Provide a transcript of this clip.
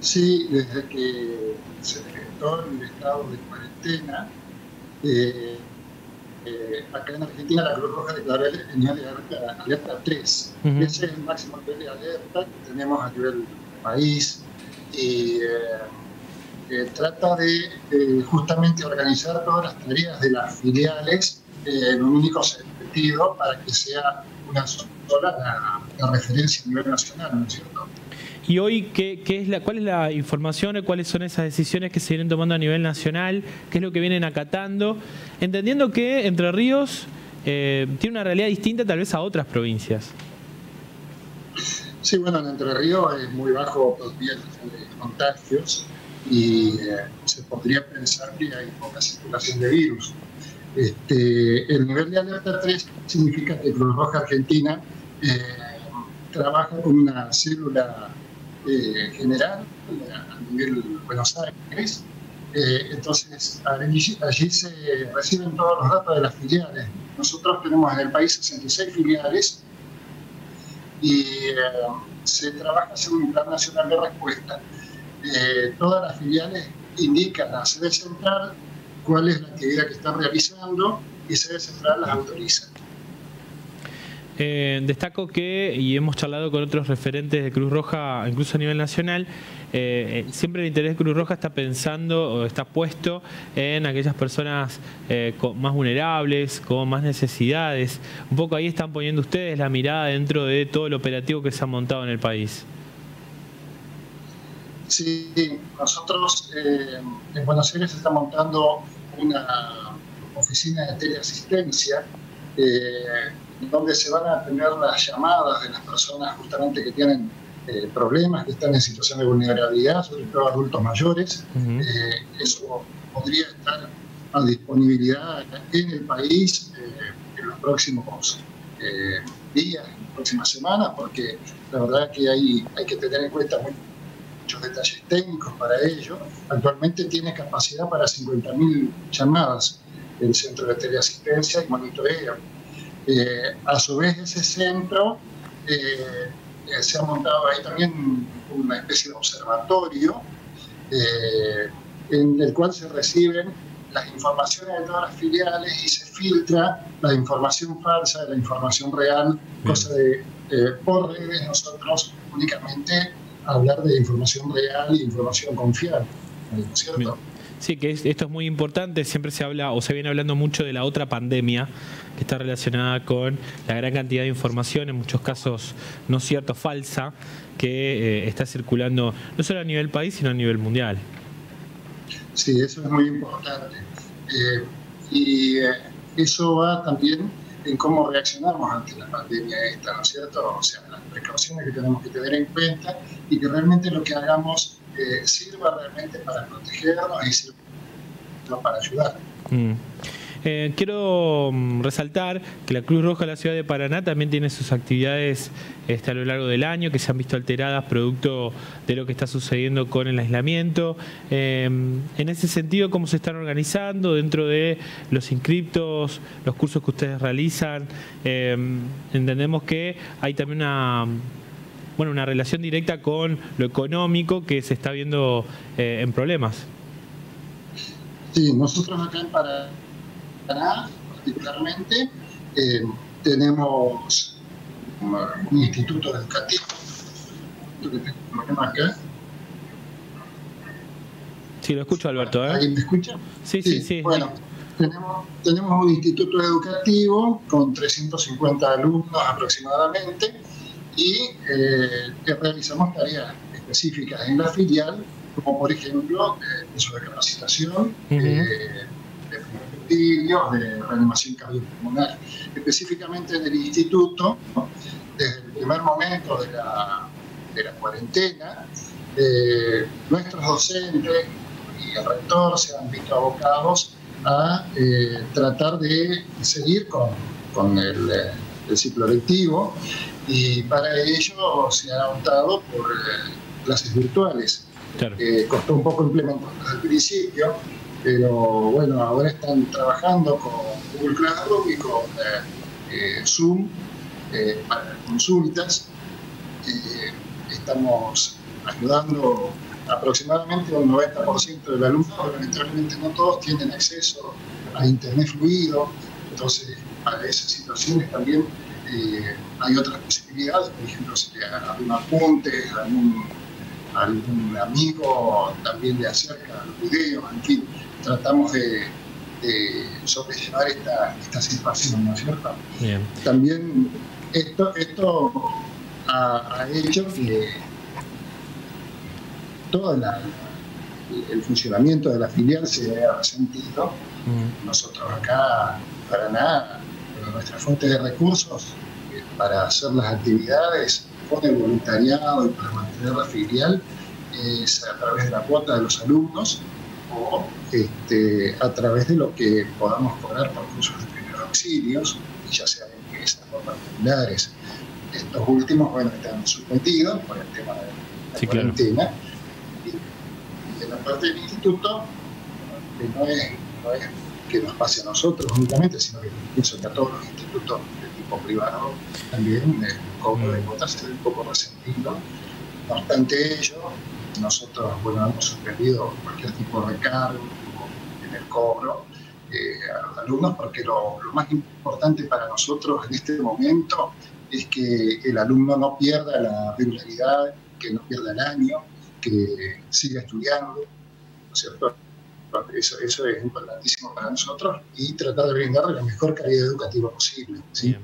Sí, desde que se decretó el estado de cuarentena, eh, eh, acá en Argentina la Cruz Roja declaró el nivel de alerta, alerta 3. Ese es el máximo nivel de alerta que tenemos a nivel país y eh, trata de justamente organizar todas las tareas de las filiales en un único sentido para que sea una sola la, la referencia a nivel nacional, ¿no es cierto? Y hoy, ¿qué, es la, ¿cuál es la información o cuáles son esas decisiones que se vienen tomando a nivel nacional? ¿Qué es lo que vienen acatando? Entendiendo que Entre Ríos eh, tiene una realidad distinta tal vez a otras provincias. Sí, bueno, en Entre Ríos es muy bajo todavía de contagios y eh, se podría pensar que hay poca circulación de virus. Este, el nivel de alerta 3 significa que Cruz Roja Argentina eh, trabaja con una célula eh, general a nivel Buenos Aires. Eh, entonces, allí, se reciben todos los datos de las filiales. Nosotros tenemos en el país 66 filiales y eh, se trabaja según un plan nacional de respuesta. todas las filiales indican a sede central cuál es la actividad que están realizando y sede central las autoriza. Eh, destaco que, y hemos charlado con otros referentes de Cruz Roja, incluso a nivel nacional, eh, eh, siempre el interés de Cruz Roja está pensando o está puesto en aquellas personas más vulnerables, con más necesidades. Un poco ahí están poniendo ustedes la mirada dentro de todo el operativo que se ha montado en el país. Sí, nosotros en Buenos Aires se está montando una oficina de teleasistencia donde se van a tener las llamadas de las personas justamente que tienen eh, problemas, que están en situación de vulnerabilidad, sobre todo adultos mayores. Eh, eso podría estar a disponibilidad en el país eh, en los próximos días, en las próximas semanas, porque la verdad que hay, hay que tener en cuenta muchos detalles técnicos para ello. Actualmente tiene capacidad para 50.000 llamadas el centro de teleasistencia y monitoreo. Eh, a su vez, ese centro eh, eh, se ha montado ahí también una especie de observatorio en el cual se reciben las informaciones de todas las filiales y se filtra la información falsa de la información real, cosa de por redes. Nosotros únicamente hablar de información real y información confiable, ¿no es cierto? Sí, que esto es muy importante, siempre se habla o se viene hablando mucho de la otra pandemia que está relacionada con la gran cantidad de información, en muchos casos no cierto, falsa, que eh, está circulando no solo a nivel país, sino a nivel mundial. Sí, eso es muy importante. Eh, y eh, eso va también en cómo reaccionamos ante la pandemia esta, ¿no es cierto? O sea, las precauciones que tenemos que tener en cuenta y que realmente lo que hagamos sirva realmente para protegernos y sirva para ayudar. Mm. Eh, quiero mm, resaltar que la Cruz Roja de la Ciudad de Paraná también tiene sus actividades este, a lo largo del año que se han visto alteradas producto de lo que está sucediendo con el aislamiento. Em, en ese sentido, ¿cómo se están organizando dentro de los inscriptos, los cursos que ustedes realizan? Em, entendemos que hay también una bueno, una relación directa con lo económico que se está viendo eh, en problemas. Sí, nosotros acá en Paraná, particularmente, eh, tenemos un instituto educativo. Acá. Sí, lo escucho, Alberto. ¿eh? ¿Alguien me escucha? Sí, sí, sí. bueno, Tenemos, tenemos un instituto educativo con 350 alumnos aproximadamente y eh, realizamos tareas específicas en la filial, como por ejemplo eh, de capacitación, eh, de de reanimación cardiopulmonar. Específicamente en el instituto, desde el primer momento de la, de la cuarentena, eh, nuestros docentes y el rector se han visto abocados a tratar de seguir con, con el, el ciclo lectivo y para ello se ha optado por eh, clases virtuales. Eh, costó un poco implementarlas al principio, pero bueno, ahora están trabajando con Google Classroom y con eh, Zoom para consultas. estamos ayudando aproximadamente un 90% del alumno, lamentablemente no todos tienen acceso a internet fluido, entonces para esas situaciones también eh, hay otras posibilidades, por ejemplo, si algún apunte, algún, amigo también le acerca los videos, en tratamos de, sobrellevar esta, esta situación, ¿no es cierto? También esto, esto ha, hecho que todo el funcionamiento de la filial se haya resentido. Mm. Nosotros acá, para nada, nuestra fuente de recursos eh, para hacer las actividades con el voluntariado y para mantener la filial es a través de la cuota de los alumnos o este, a través de lo que podamos cobrar por cursos de primeros auxilios, ya sea en empresas o particulares. Estos últimos, bueno, están suspendidos por el tema de la cuarentena. Y, en la parte del instituto, que no es, no es que nos pase a nosotros únicamente, sino que pienso que a todos los institutos de tipo privado también el cobro de cuotas es un poco resentido. No obstante ello, nosotros bueno, hemos suspendido cualquier tipo de recargo en el cobro eh, a los alumnos porque lo, más importante para nosotros en este momento es que el alumno no pierda la regularidad, que no pierda el año, que siga estudiando, ¿no es cierto? Eso, eso es importantísimo para nosotros y tratar de brindarle la mejor calidad educativa posible. ¿sí?